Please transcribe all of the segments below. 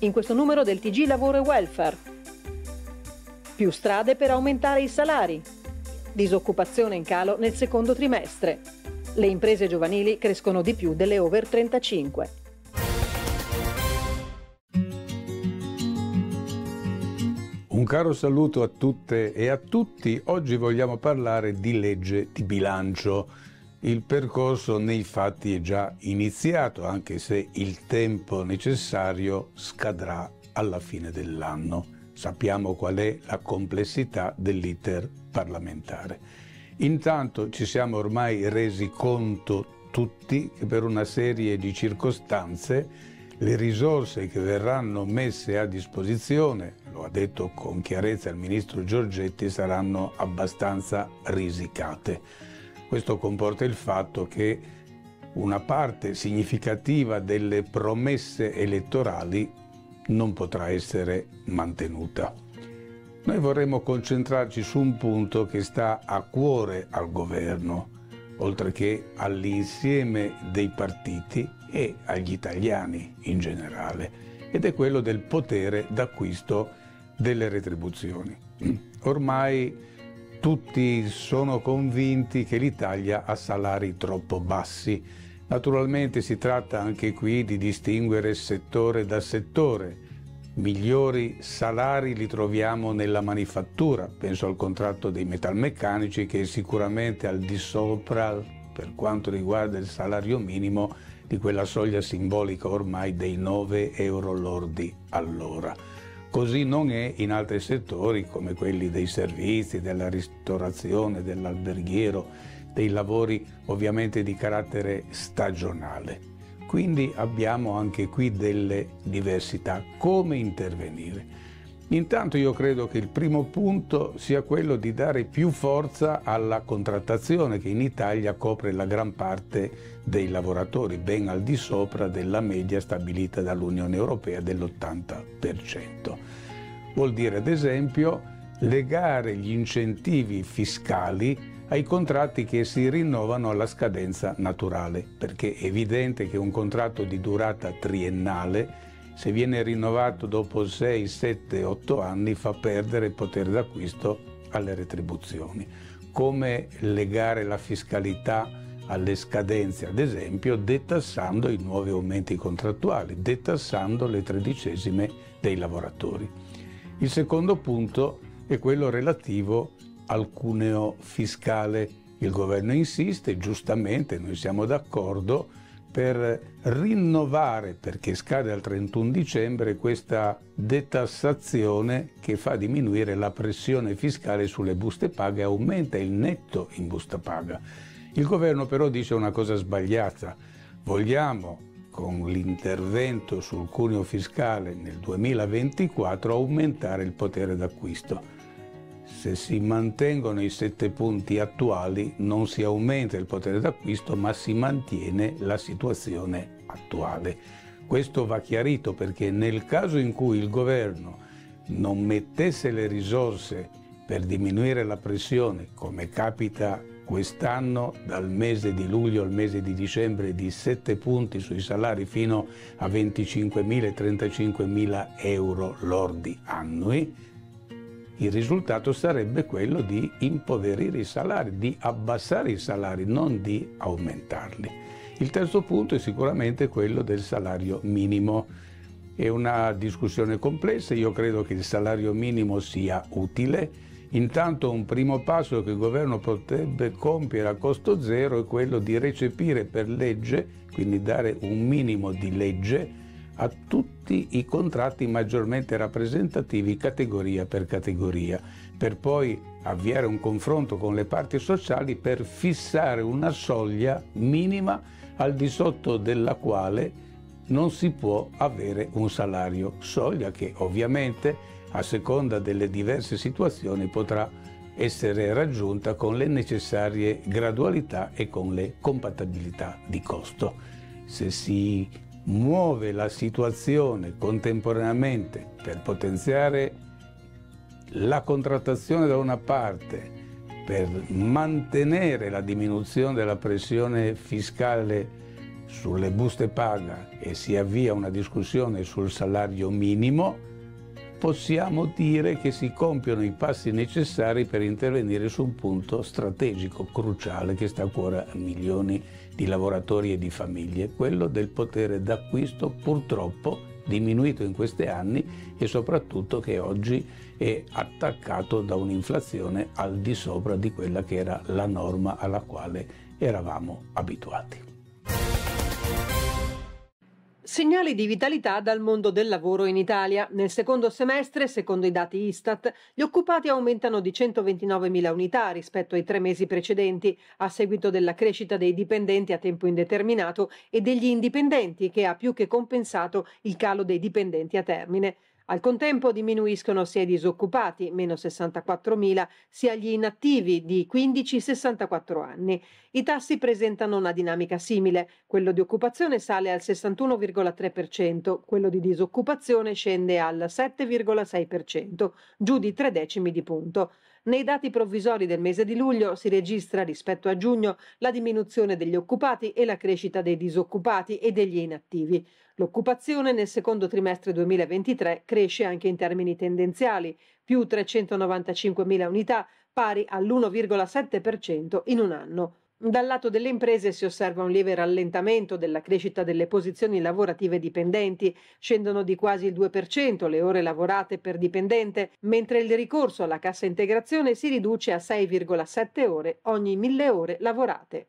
in questo numero del TG Lavoro e Welfare. Più strade per aumentare i salari. Disoccupazione in calo nel secondo trimestre. Le imprese giovanili crescono di più delle over 35. Un caro saluto a tutte e a tutti. Oggi vogliamo parlare di legge di bilancio. Il percorso nei fatti è già iniziato, anche se il tempo necessario scadrà alla fine dell'anno. Sappiamo qual è la complessità dell'iter parlamentare. Intanto ci siamo ormai resi conto tutti che per una serie di circostanze le risorse che verranno messe a disposizione, lo ha detto con chiarezza il ministro Giorgetti, saranno abbastanza risicate. Questo comporta il fatto che una parte significativa delle promesse elettorali non potrà essere mantenuta. Noi vorremmo concentrarci su un punto che sta a cuore al governo, oltre che all'insieme dei partiti e agli italiani in generale, ed è quello del potere d'acquisto delle retribuzioni. Ormai tutti sono convinti che l'Italia ha salari troppo bassi. Naturalmente si tratta anche qui di distinguere settore da settore. Migliori salari li troviamo nella manifattura, penso al contratto dei metalmeccanici che è sicuramente al di sopra per quanto riguarda il salario minimo di quella soglia simbolica ormai dei 9 euro lordi all'ora. Così non è in altri settori come quelli dei servizi, della ristorazione, dell'alberghiero, dei lavori ovviamente di carattere stagionale. Quindi abbiamo anche qui delle diversità. Come intervenire? Intanto io credo che il primo punto sia quello di dare più forza alla contrattazione che in Italia copre la gran parte dei lavoratori, ben al di sopra della media stabilita dall'Unione Europea dell'80%. Vuol dire ad esempio legare gli incentivi fiscali ai contratti che si rinnovano alla scadenza naturale, perché è evidente che un contratto di durata triennale se viene rinnovato dopo 6, 7, 8 anni fa perdere potere d'acquisto alle retribuzioni. Come legare la fiscalità alle scadenze, ad esempio detassando i nuovi aumenti contrattuali, detassando le tredicesime dei lavoratori. Il secondo punto è quello relativo al cuneo fiscale. Il governo insiste, giustamente, noi siamo d'accordo, per rinnovare, perché scade al 31 dicembre, questa detassazione che fa diminuire la pressione fiscale sulle buste paga e aumenta il netto in busta paga. Il governo però dice una cosa sbagliata. Vogliamo con l'intervento sul cuneo fiscale nel 2024 aumentare il potere d'acquisto se si mantengono i sette punti attuali non si aumenta il potere d'acquisto ma si mantiene la situazione attuale. Questo va chiarito perché nel caso in cui il governo non mettesse le risorse per diminuire la pressione, come capita quest'anno dal mese di luglio al mese di dicembre di 7 punti sui salari fino a 25.000 e 35.000 euro lordi annui, il risultato sarebbe quello di impoverire i salari, di abbassare i salari, non di aumentarli. Il terzo punto è sicuramente quello del salario minimo. È una discussione complessa, io credo che il salario minimo sia utile. Intanto un primo passo che il governo potrebbe compiere a costo zero è quello di recepire per legge, quindi dare un minimo di legge, a tutti i contratti maggiormente rappresentativi categoria per categoria, per poi avviare un confronto con le parti sociali per fissare una soglia minima al di sotto della quale non si può avere un salario, soglia che ovviamente a seconda delle diverse situazioni potrà essere raggiunta con le necessarie gradualità e con le compatibilità di costo. Se si muove la situazione contemporaneamente per potenziare la contrattazione da una parte, per mantenere la diminuzione della pressione fiscale sulle buste paga e si avvia una discussione sul salario minimo, possiamo dire che si compiono i passi necessari per intervenire su un punto strategico, cruciale, che sta a cuore a milioni di lavoratori e di famiglie, quello del potere d'acquisto purtroppo diminuito in questi anni e soprattutto che oggi è attaccato da un'inflazione al di sopra di quella che era la norma alla quale eravamo abituati. Segnali di vitalità dal mondo del lavoro in Italia. Nel secondo semestre, secondo i dati Istat, gli occupati aumentano di 129.000 unità rispetto ai tre mesi precedenti, a seguito della crescita dei dipendenti a tempo indeterminato e degli indipendenti, che ha più che compensato il calo dei dipendenti a termine. Al contempo diminuiscono sia i disoccupati, meno 64.000, sia gli inattivi di 15-64 anni. I tassi presentano una dinamica simile. Quello di occupazione sale al 61,3%, quello di disoccupazione scende al 7,6%, giù di tre decimi di punto. Nei dati provvisori del mese di luglio si registra rispetto a giugno la diminuzione degli occupati e la crescita dei disoccupati e degli inattivi. L'occupazione nel secondo trimestre 2023 cresce anche in termini tendenziali, più 395.000 unità, pari all'1,7% in un anno. Dal lato delle imprese si osserva un lieve rallentamento della crescita delle posizioni lavorative dipendenti, scendono di quasi il 2% le ore lavorate per dipendente, mentre il ricorso alla cassa integrazione si riduce a 6,7 ore ogni 1000 ore lavorate.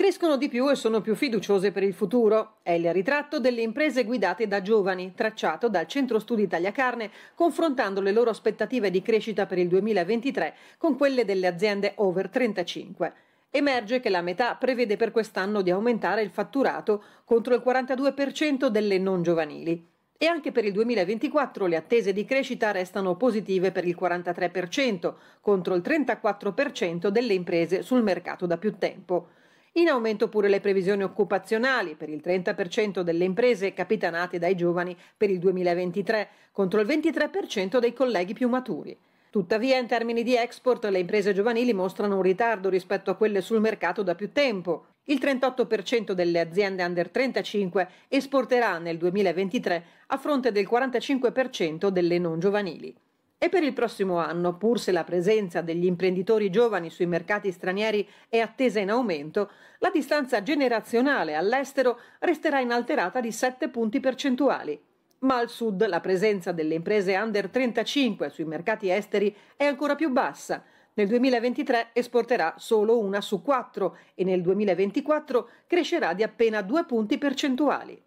Crescono di più e sono più fiduciose per il futuro. È il ritratto delle imprese guidate da giovani, tracciato dal Centro Studi Italia Carne, confrontando le loro aspettative di crescita per il 2023 con quelle delle aziende over 35. Emerge che la metà prevede per quest'anno di aumentare il fatturato contro il 42% delle non giovanili. E anche per il 2024 le attese di crescita restano positive per il 43% contro il 34% delle imprese sul mercato da più tempo. In aumento pure le previsioni occupazionali per il 30% delle imprese capitanate dai giovani per il 2023 contro il 23% dei colleghi più maturi. Tuttavia, in termini di export, le imprese giovanili mostrano un ritardo rispetto a quelle sul mercato da più tempo. Il 38% delle aziende under 35 esporterà nel 2023 a fronte del 45% delle non giovanili. E per il prossimo anno, pur se la presenza degli imprenditori giovani sui mercati stranieri è attesa in aumento, la distanza generazionale all'estero resterà inalterata di 7 punti percentuali. Ma al sud la presenza delle imprese under 35 sui mercati esteri è ancora più bassa. Nel 2023 esporterà solo una su quattro e nel 2024 crescerà di appena due punti percentuali.